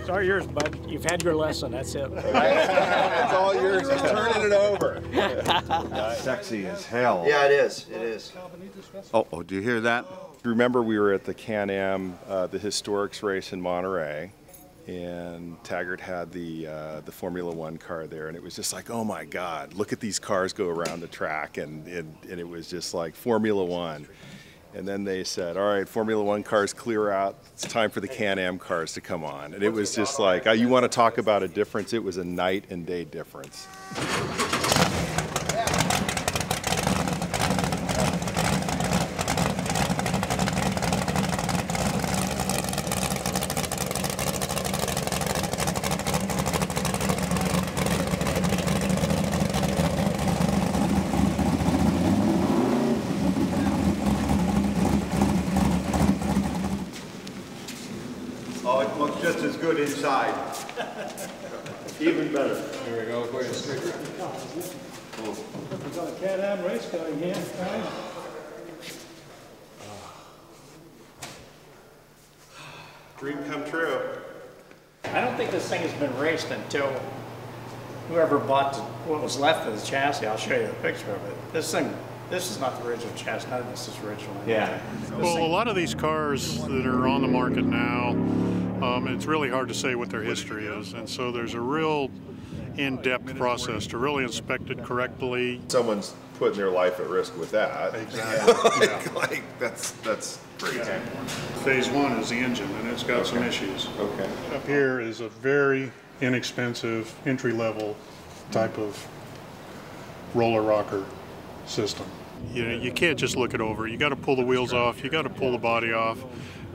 It's all yours, bud. You've had your lesson. That's it. it's all yours. He's turning it over. Sexy as hell. Yeah, it is. It is. Oh, oh, do you hear that? Remember, we were at the Can-Am, uh, the Historics race in Monterey, and Taggart had the uh, the Formula One car there, and it was just like, oh my God, look at these cars go around the track, and and, and it was just like Formula One. And then they said, all right, Formula One cars clear out. It's time for the Can-Am cars to come on. And it was just like, uh, you want to talk about a difference? It was a night and day difference. Good inside. Even better. There we go, go ahead, straight. We've got a Can-Am race going here, right? Dream come true. I don't think this thing has been raced until whoever bought the, what was left of the chassis. I'll show you the picture of it. This thing, this is not the original chassis. None of this is original. Yeah. Well, a lot of these cars that are on the market now, um, it's really hard to say what their history is. And so there's a real in-depth process to really inspect it correctly. Someone's putting their life at risk with that. Exactly. yeah. like, that's, that's crazy. Phase one is the engine, and it's got some issues. Okay. Up here is a very inexpensive, entry-level type of roller rocker system. You know, you can't just look it over. You got to pull the wheels off. You got to pull the body off.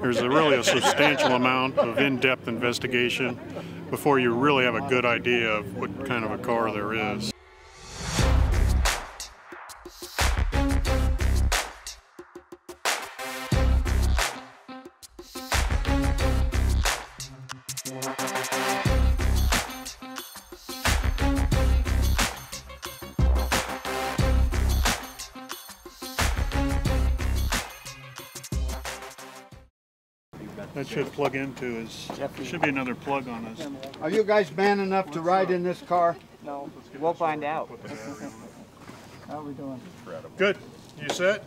There's a really a substantial amount of in-depth investigation before you really have a good idea of what kind of a car there is. Plug into is, should be another plug on us. Are you guys man enough to ride in this car? No, we'll find out. How are we doing? Good. You set?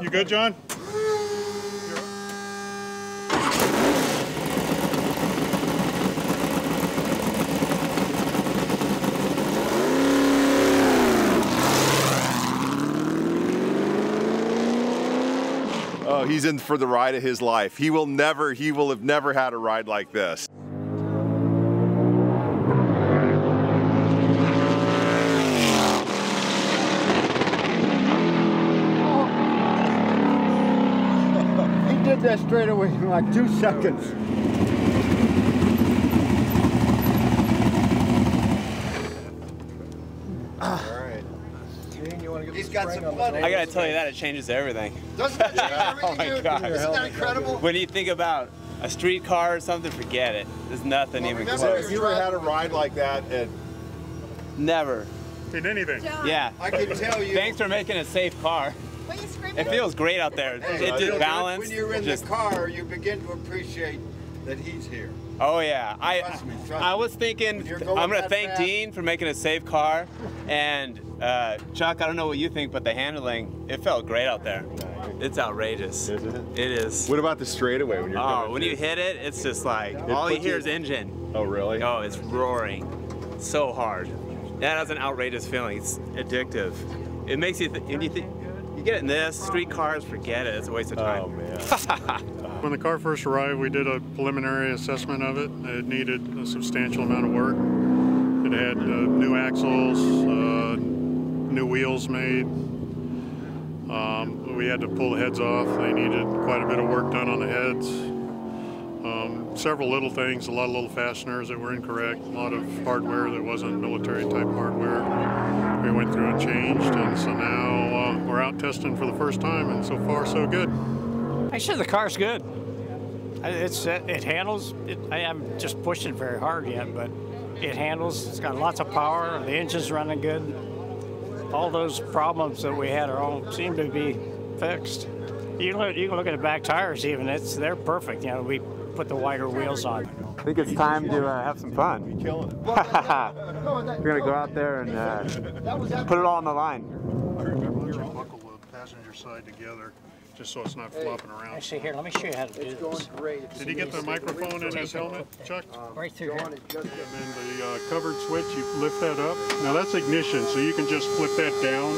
You good, John? Oh, he's in for the ride of his life. He will never, he will have never had a ride like this. He did that straight away in like two seconds. Got some blood. I gotta tell you that it changes everything. Doesn't it change everything? Oh my dude? gosh. Isn't that incredible? When you think about a street car or something, forget it. There's nothing Well, even remember So close. have you ever had a ride like that at Never. In anything. Yeah. I can tell you. Thanks for making a safe car. What are you screaming? It feels great out there. Hey, It just balanced. When you're in just, the car, you begin to appreciate that he's here. Oh yeah, I Trust me, trust I was thinking You're I'm going gonna thank fast. Dean for making a safe car, and uh, Chuck. I don't know what you think, but the handling it felt great out there. It's outrageous. Is it? It is. What about the straightaway when you're Oh, when through? you hit it, it's just like all you hear is engine. Oh, really? Oh, it's roaring, so hard. That has an outrageous feeling. It's addictive. It makes you. Th- and you think you get it in this street cars, forget it. It's a waste of time. Oh, man. When the car first arrived, we did a preliminary assessment of it. It needed a substantial amount of work. It had uh, new axles, uh, new wheels made. Um, we had to pull the heads off. They needed quite a bit of work done on the heads. Um, several little things, a lot of little fasteners that were incorrect, a lot of hardware that wasn't military type hardware. We went through and changed, and so now uh, we're out testing for the first time, and so far so good. Actually, the car's good. It's uh, it handles. It, I am just pushing very hard yet, but it handles. It's got lots of power. The engine's running good. All those problems that we had are all seem to be fixed. You can look, you can look at the back tires even. It's they're perfect. You know, we put the wider wheels on. I think it's time to uh, have some fun. We're gonna go out there and uh, put it all on the line. Buckle the passenger side together, just so it's not flopping around. Actually, here, let me show you how to do it's this. Did he get the microphone in his helmet, Chuck? Right through here. And then the uh, covered switch, you lift that up. Now that's ignition, so you can just flip that down.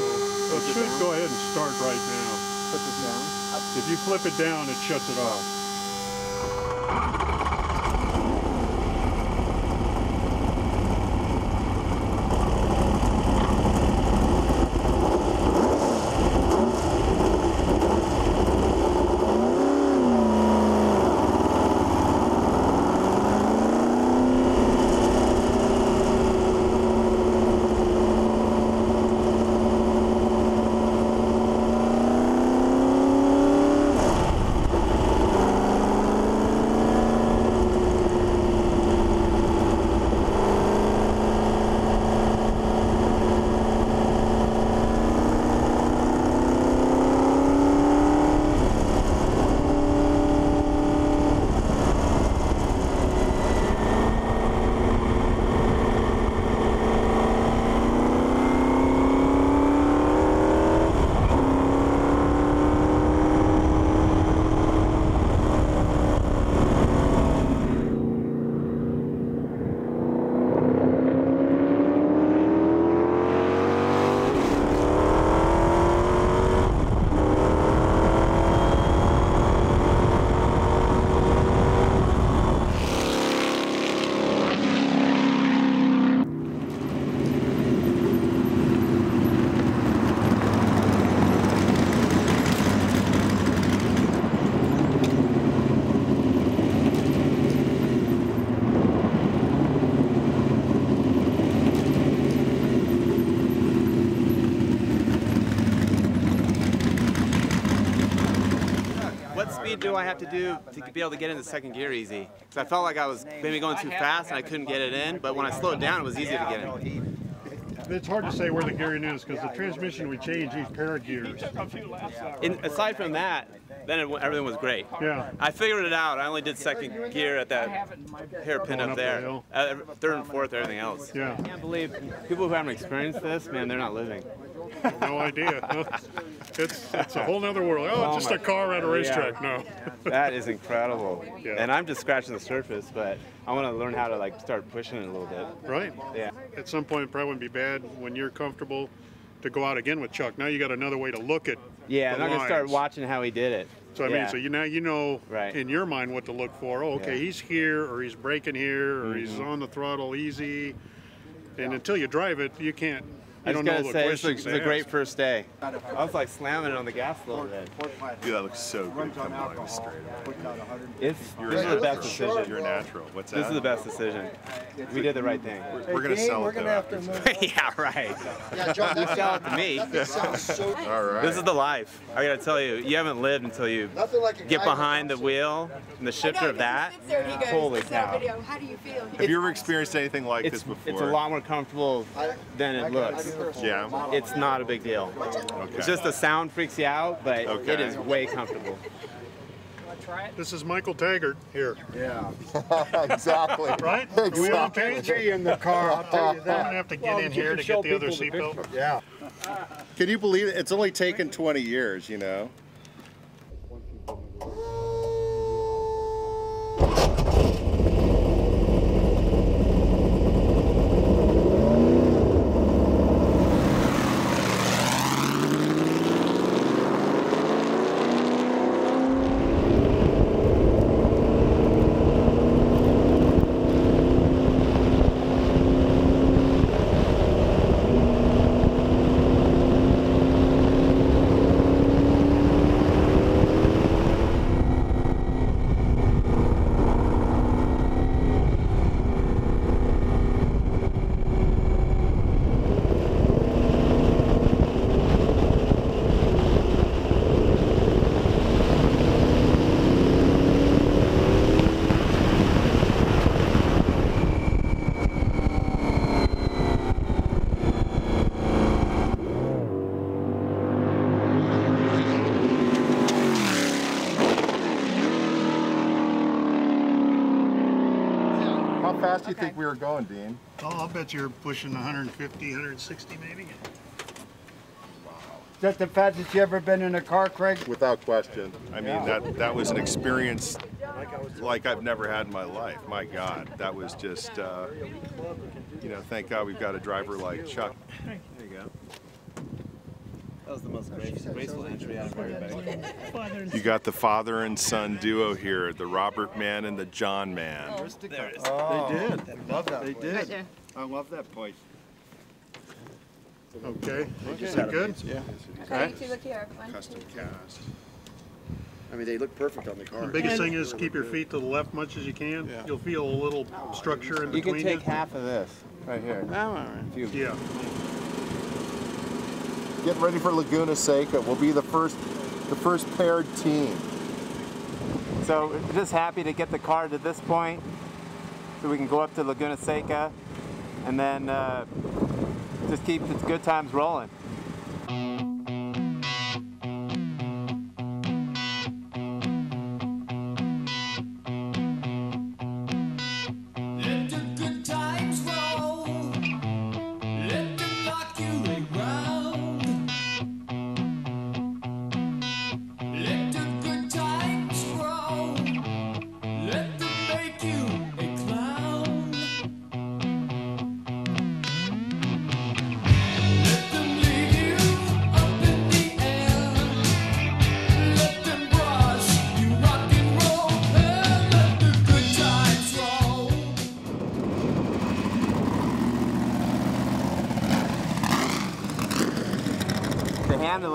So it should go ahead and start right now. Flip it down? If you flip it down, it shuts it off. What do I have to do to be able to get into second gear easy? Because I felt like I was maybe going too fast and I couldn't get it in, but when I slowed down, it was easy to get in. It's hard to say where the gearing is because the transmission we change each pair of gears. In, aside from that, then it, everything was great. Yeah. I figured it out. I only did second gear at that hairpin up up there. Uh, third and fourth, everything else. Yeah. I can't believe people who haven't experienced this, man, they're not living. No idea. It's, it's a whole other world. Oh, Oh just a car at a racetrack. No. That is incredible. Yeah. And I'm just scratching the surface, but I want to learn how to like start pushing it a little bit. Right. Yeah. At some point, it probably wouldn't be bad when you're comfortable to go out again with Chuck. Now you got another way to look at. Yeah, I'm not gonna start watching how he did it. So I yeah. mean, so you now you know Right. in your mind what to look for. Oh, okay, Yeah. he's here, or he's braking here, or he's mm-hmm. on the throttle easy. And until you drive it, you can't. You I don't know gotta say, it's a, it's a great first day. I was like slamming it on the gas a little bit. Dude, that looks so good coming along the straight. It's, You're this is the a best decision. You're natural. What's that? This is the best decision. We did the right thing. We're gonna sell it though after. yeah, right. Yeah, John, You sell it to me. so. All right. This is the life. I gotta tell you, you haven't lived until you like get behind the wheel and the shifter of that. Holy cow. Video. How do you feel? Have you ever experienced anything like this before? it's a lot more comfortable than it looks. Yeah. It's not a big deal. Okay. It's just the sound freaks you out, but Okay. it is way comfortable. This is Michael Taggart here, Yeah. exactly. right? Are we on page? in the car, I'll tell you that. I'm gonna have to get in here to get the other seatbelt. Yeah. Can you believe it? It's only taken 20 years, you know? Fast do you think we were going, Dean? Oh, I'll bet you're pushing 150, 160 maybe. Is that the fastest you ever been in a car, Craig? Without question. I mean, that, that was an experience like I've never had in my life. My God, that was just, uh, you know, thank God we've got a driver like Chuck. There you. That was the most graceful, graceful entry out of everybody. You got the father and son duo here, the Robert man and the John man. Oh, there it is. Oh. They did. Love that. They did. there. I love that place. Okay, is that good? Okay, two look here. One, Custom two. cast. I mean, they look perfect on the car. The car. biggest thing is keep your feet to the left much as you can. Yeah. You'll feel a little structure in You can between take half of this right here. If you- Yeah. Get ready for Laguna Seca. We'll be the first, the first paired team. So just happy to get the car to this point so we can go up to Laguna Seca and then uh, just keep the good times rolling.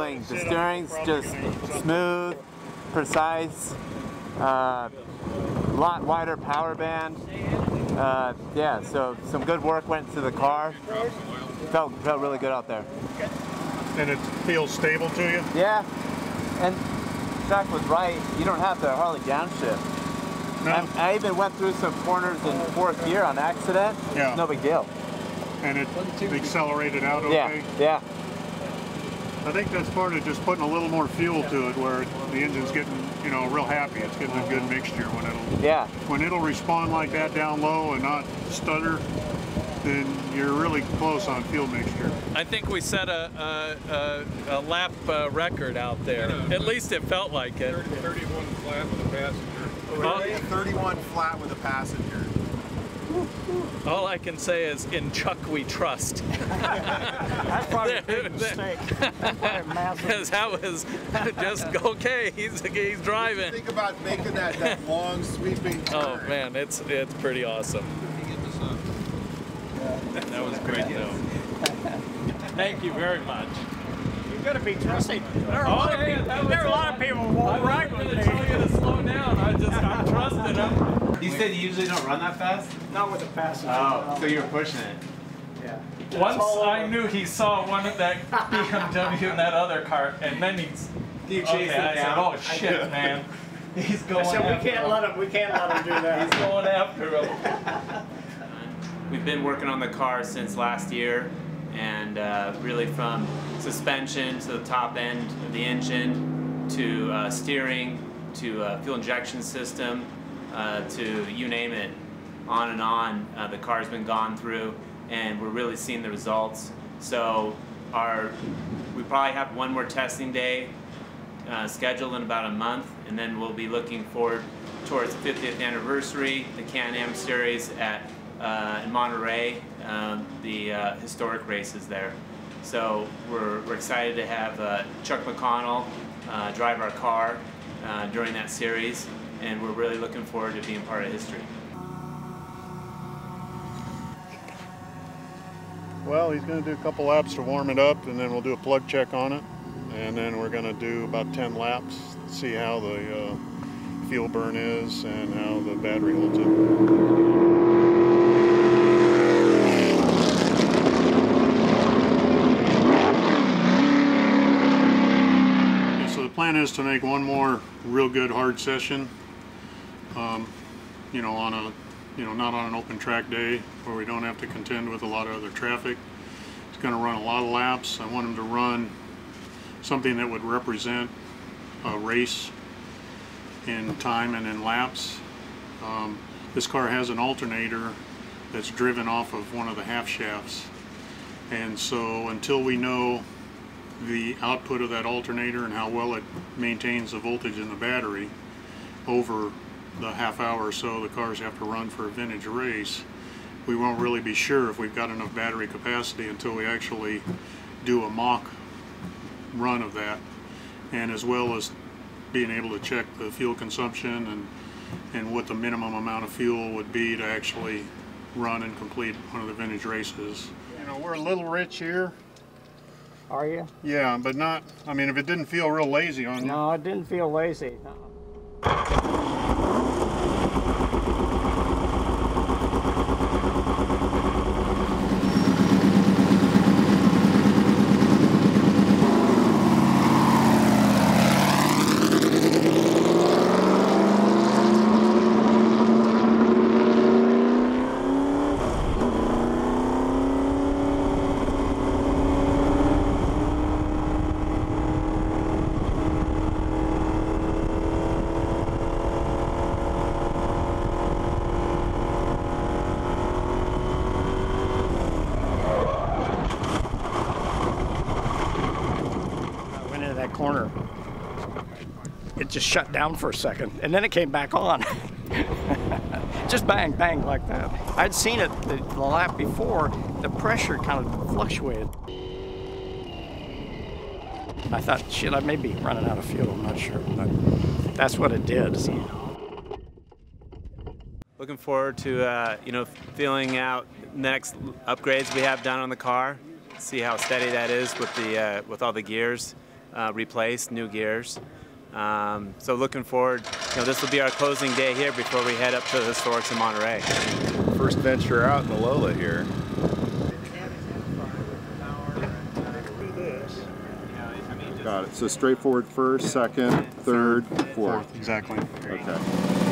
The the steering's just smooth, precise, uh, lot wider power band. Uh, yeah, so some good work went into the car. Felt, felt really good out there. And it feels stable to you? Yeah, and Chuck was right. You don't have to hardly downshift. No. I, I even went through some corners in fourth gear on accident. Yeah. No big deal. And it accelerated out okay? Yeah, okay? yeah. I think that's part of just putting a little more fuel to it where the engine's getting, you know, real happy. It's getting a good mixture when it'll Yeah, when it'll respond like that down low and not stutter, then you're really close on fuel mixture. I think we set a, a, a, a lap uh, record out there. At least it felt like it. 31 flat with a passenger. 31 flat with a passenger. All I can say is, in Chuck we trust. That's probably a big mistake. Probably a massive Because that was just okay. He's he's driving. Think about making that, that long sweeping oh, Turn. Oh man, it's it's pretty awesome. That was great though. Thank you very much. You're gonna be trusting. There are a Oh, lot of people. that There are a lot of people who won't ride I'm with gonna me. tell you to slow down. I just I'm trusting him. You said you usually don't run that fast? Not with the passenger. Oh, so you were pushing it. yeah. Once I over. knew he saw one of that BMW in that other car, and then he's. Do you Okay, chase I said, "Oh shit, man, he's going. I going." said we after can't him. let him. We can't let him do that. He's going after him. We've been working on the car since last year, and uh, really from suspension to the top end of the engine, to uh, steering, to uh, fuel injection system, uh, to you name it, on and on. Uh, the car's been gone through, and we're really seeing the results. So our, we probably have one more testing day uh, scheduled in about a month, and then we'll be looking forward towards the 50th anniversary, the Can-Am Series at uh, in Monterey, um, the uh, historic races there. So we're, we're excited to have uh, Chuck McConnell uh, drive our car uh, during that series, and we're really looking forward to being part of history. Well, he's going to do a couple laps to warm it up, and then we'll do a plug check on it, and then we're going to do about 10 laps, see how the uh, fuel burn is and how the battery holds up. So the plan is to make one more real good hard session, um, you know, on a, you know, not on an open track day where we don't have to contend with a lot of other traffic. It's going to run a lot of laps. I want him to run something that would represent a race in time and in laps. Um, this car has an alternator that's driven off of one of the half shafts. And so until we know the output of that alternator and how well it maintains the voltage in the battery over the half hour or so the cars have to run for a vintage race, we won't really be sure if we've got enough battery capacity until we actually do a mock run of that. And as well as being able to check the fuel consumption and, and what the minimum amount of fuel would be to actually run and complete one of the vintage races. You know, we're a little rich here. Are you? Yeah, but not, I mean, if it didn't feel real lazy on you. No, it didn't feel lazy. No. Corner. It just shut down for a second, and then it came back on. just bang, bang like that. I'd seen it the, the lap before. The pressure kind of fluctuated. I thought, shit, I may be running out of fuel. I'm not sure, but that's what it did. Looking forward to uh, you know feeling out next upgrades we have done on the car. See how steady that is with the uh, with all the gears uh, replaced, new gears. Um, so looking forward. You know this will be our closing day here before we head up to the historics in Monterey. First venture out in the Lola here. Got it. So straightforward first, second, third, fourth. Fourth, exactly. Okay.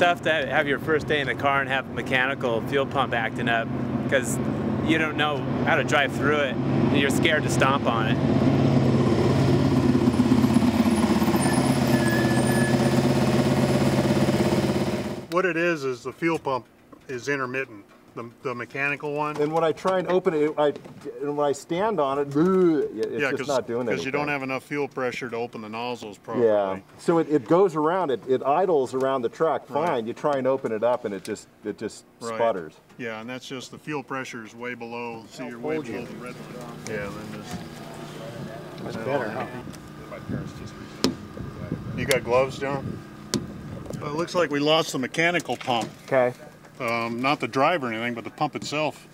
Tough to have your first day in the car and have a mechanical fuel pump acting up because you don't know how to drive through it and you're scared to stomp on it. What it is, is the fuel pump is intermittent, the, the mechanical one. And when I try and open it, I, and when I stand on it, it's yeah, just not doing anything. Because you don't have enough fuel pressure to open the nozzles properly. Yeah. So it, it goes around, it, it idles around the truck fine. Right. You try and open it up and it just it just Right. sputters. Yeah, and that's just the fuel pressure is way below. See, you're way below you. the red line. Yeah, then just. That's better, huh? You got gloves, John? Well, it looks like we lost the mechanical pump. Okay. Um, not the drive or anything, but the pump itself.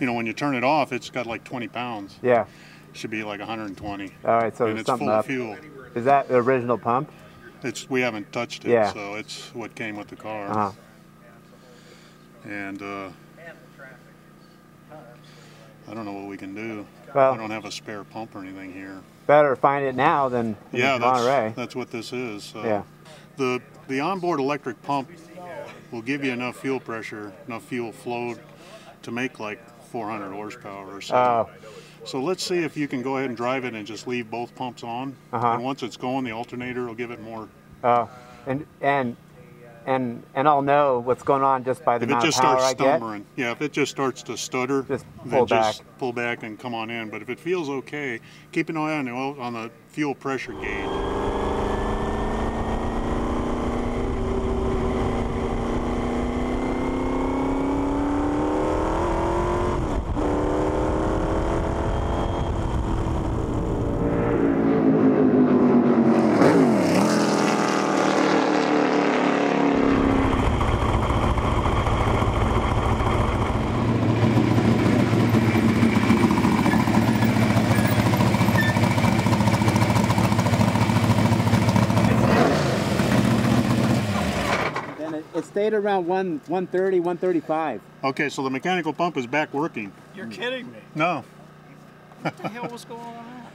You know, when you turn it off, it's got like 20 pounds. Yeah. Should be like 120. All right. So and it's full up. of fuel. Is that the original pump? It's we haven't touched it, Yeah. so it's what came with the car. Uh huh. And uh, I don't know what we can do. Well- I don't have a spare pump or anything here. Better find it now than Yeah, that's, Monterey. that's what this is. So Yeah. The the onboard electric pump will give you enough fuel pressure, enough fuel flow to make like 400 horsepower or so. Oh. So let's see if you can go ahead and drive it and just leave both pumps on. Uh-huh. And once it's going, the alternator will give it more. Oh. And and and and I'll know what's going on just by the If it amount of just power starts I get. yeah, if it just starts to stutter, Just then pull just back. pull back and come on in. But if it feels okay, keep an eye on the on the fuel pressure gauge. Stayed around one 130, 135. Okay, so the mechanical pump is back working. You're kidding me. No, What the hell was going on?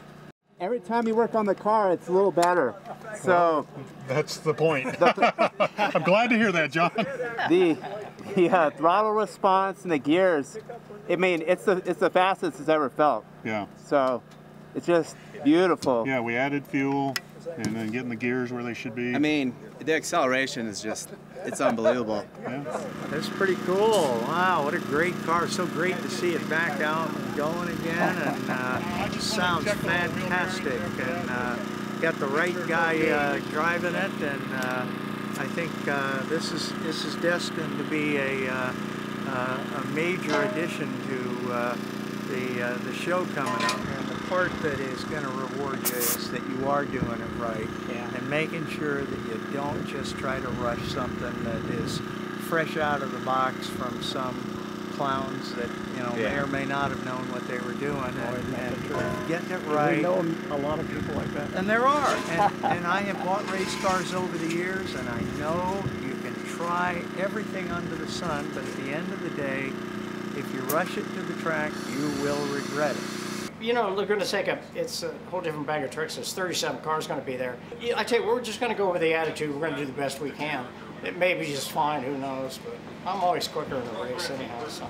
Every time you work on the car, it's a little better. So that's the point. I'm glad to hear that, John. the the uh, throttle response and the gears, I mean, it's the it's the fastest it's ever felt. Yeah. So it's just beautiful. Yeah, we added fuel and then getting the gears where they should be. I mean, the acceleration is just, it's unbelievable. That's pretty cool. Wow, what a great car. So great to see it back out and going again. And uh, sounds fantastic. And uh, got the right guy uh, driving it. And uh, I think uh, this is this is destined to be a, uh, a major addition to the, the show coming up. And the part that is going to reward you is that you are doing it right. And making sure that you don't just try to rush something that is fresh out of the box from some clowns that you know may or may not have known what they were doing oh, and, and getting it right. We right. know a lot of people like that. And there are. And, and I have bought race cars over the years, and I know you can try everything under the sun, but at the end of the day, if you rush it to the track, you will regret it. You know, Laguna Seca, it's a whole different bag of tricks. There's 37 cars going to be there. I tell you, we're just going to go with the attitude. We're going to do the best we can. It may be just fine, who knows? But I'm always quicker in the race anyhow. So.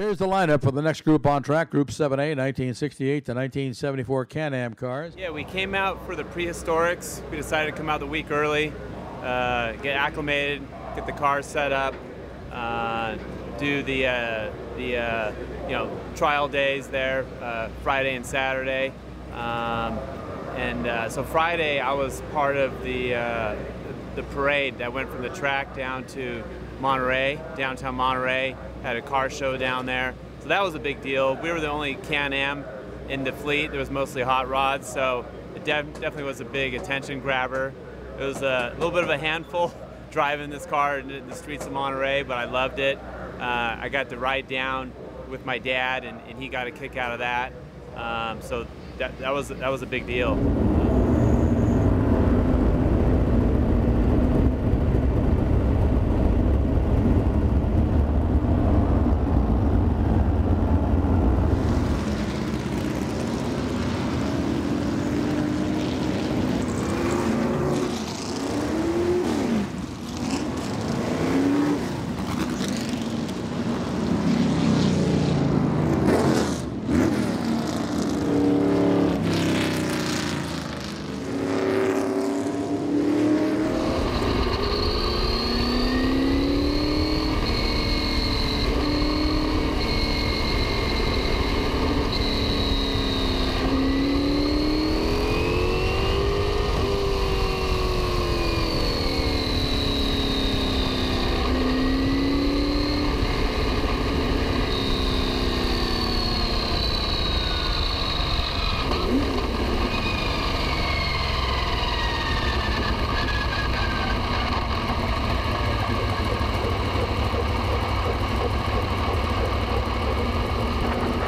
Here's the lineup for the next group on track Group 7A, 1968 to 1974 Can Am cars. Yeah, we came out for the prehistorics. We decided to come out the week early, uh, get acclimated, get the car set up, uh, do the uh, the uh, you know trial days there, uh, Friday and Saturday. Um, and uh, so Friday, I was part of the the parade that went from the track down to Monterey, downtown Monterey. Had a car show down there, so that was a big deal. We were the only Can-Am in the fleet. There was mostly hot rods, so it def- definitely was a big attention grabber. It was a little bit of a handful driving this car in the streets of Monterey, but I loved it. Uh, I got to ride down with my dad, and, and he got a kick out of that. Um, so that, that was that was a big deal.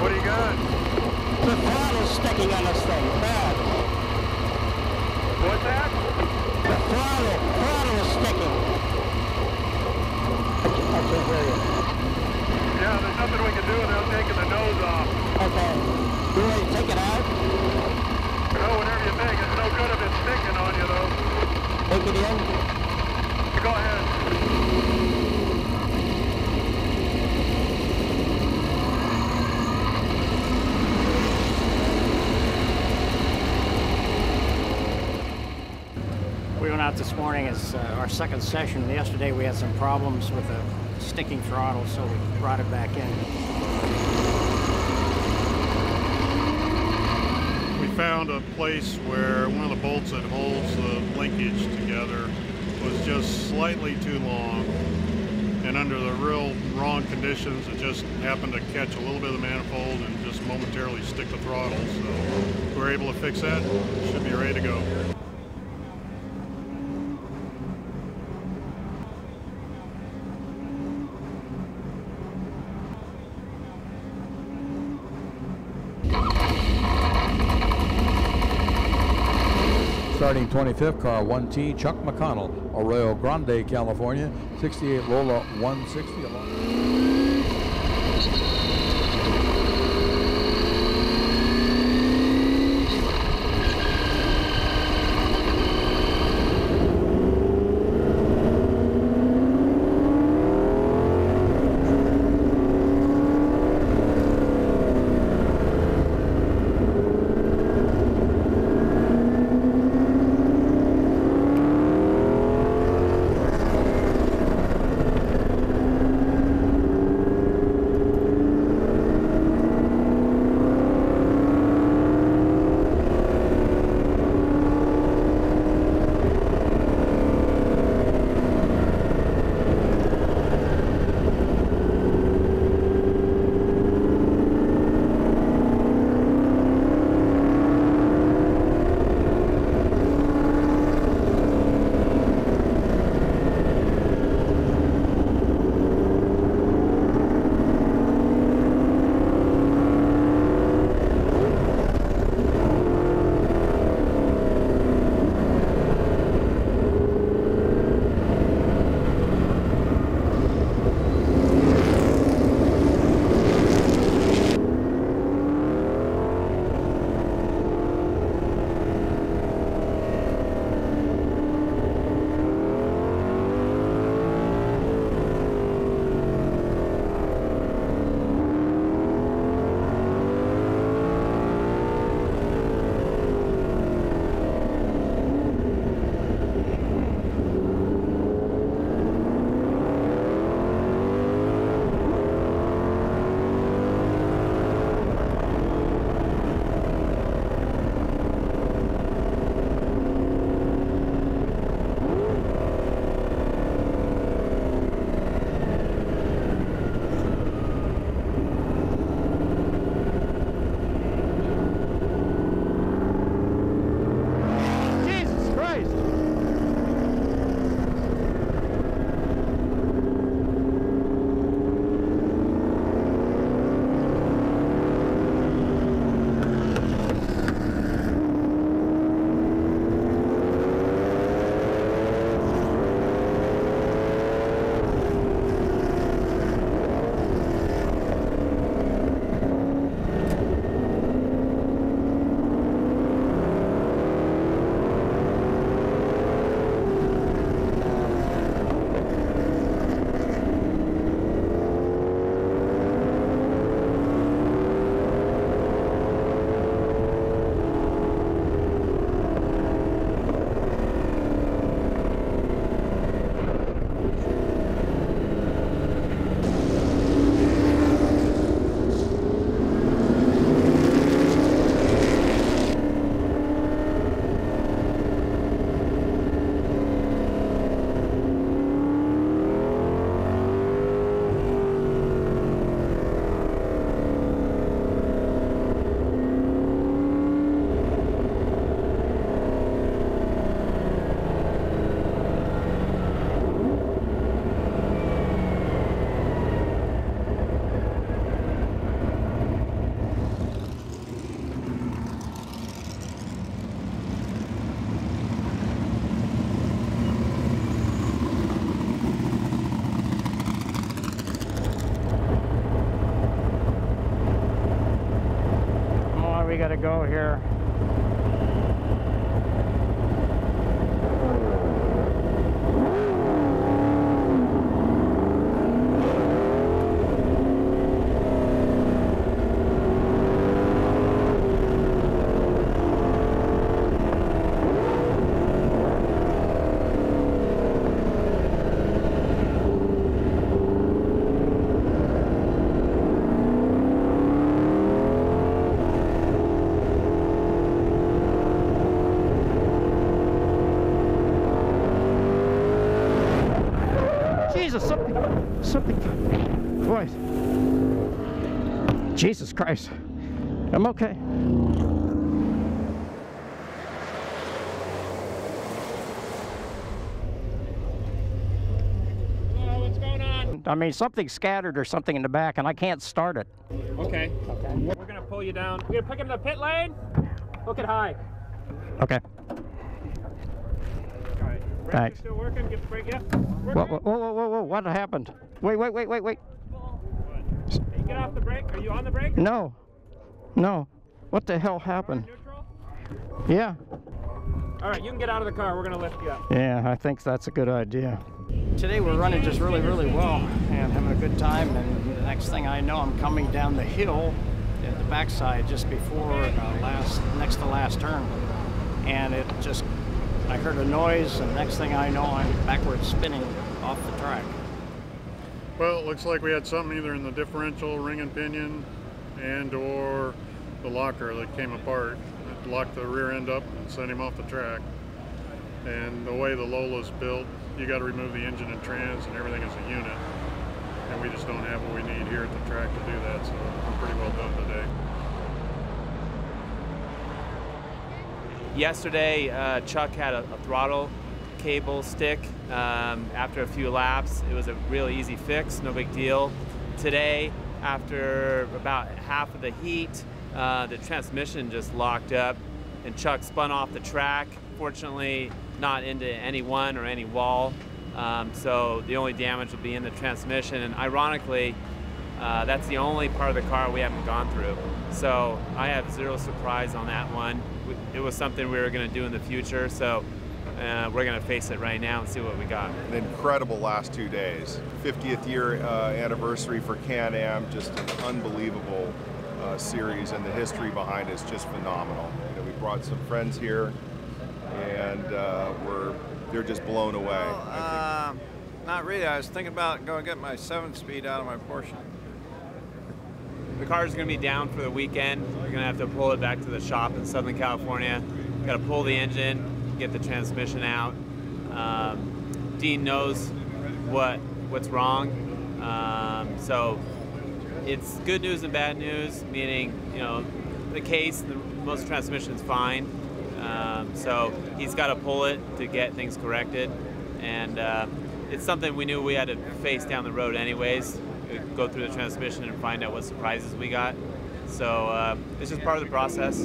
What do you got? The sticking on this thing, bad. What's that? The throttle, throttle is sticking. I can't hear you. Yeah, there's nothing we can do without taking the nose off. Okay. You ready to take it out? No, whatever you think. It's no good if it's sticking on you, though. Take it in? Go ahead. Out this morning is uh, our second session. Yesterday we had some problems with the sticking throttle, so we brought it back in. We found a place where one of the bolts that holds the linkage together was just slightly too long. And under the real wrong conditions, it just happened to catch a little bit of the manifold and just momentarily stick the throttle. So we're able to fix that. Should be ready to go. 25th, car 1T, Chuck McConnell, Arroyo Grande, California, 68 Lola 160. Go here. Jesus, something, something, boy. Jesus Christ. I'm okay. what's going on? I mean, something scattered or something in the back, and I can't start it. Okay. Okay. We're gonna pull you down. We're gonna pick him in the pit lane. Hook it high. Okay. All right. Brakes still working. Get the brake. Yeah. Whoa, whoa, whoa, whoa, whoa, what happened? Wait, wait, wait, wait, wait. Hey, Get off the brake. Are you on the brake? No. No. What the hell happened? Neutral. Yeah. All right. You can get out of the car. We're gonna lift you up. Yeah, I think that's a good idea. Today we're running just really, really well and having a good time. And the next thing I know, I'm coming down the hill at the backside just before uh, last, next to last turn. And it just, I heard a noise, and next thing I know, I'm backwards spinning off the track. Well, it looks like we had something either in the differential ring and pinion and or the locker that came apart. It locked the rear end up and sent him off the track. And the way the Lola's built, you got to remove the engine and trans and everything as a unit. And we just don't have what we need here at the track to do that, so I'm pretty well done today. Yesterday, uh, Chuck had a, a throttle cable stick. Um, after a few laps, it was a really easy fix, no big deal. Today, after about half of the heat, uh, the transmission just locked up, and Chuck spun off the track. Fortunately, not into anyone or any wall. Um, so the only damage will be in the transmission. And ironically, uh, that's the only part of the car we haven't gone through. So I have zero surprise on that one. It was something we were going to do in the future, so uh, we're going to face it right now and see what we got. An incredible last two days. 50th year uh, anniversary for Can-Am, just an unbelievable uh, series, and the history behind it is just phenomenal. You know, we brought some friends here, and uh, we're they're just blown away. Uh, not really. I was thinking about going to get my seven speed out of my Porsche. The car's going to be down for the weekend. We're going to have to pull it back to the shop in Southern California. Got to pull the engine, get the transmission out. Um, Dean knows what what's wrong, um, so it's good news and bad news. Meaning, you know, the case, the most transmission's fine. Um, so he's got to pull it to get things corrected, and uh, it's something we knew we had to face down the road anyways. Go through the transmission and find out what surprises we got. So uh, it's just part of the process.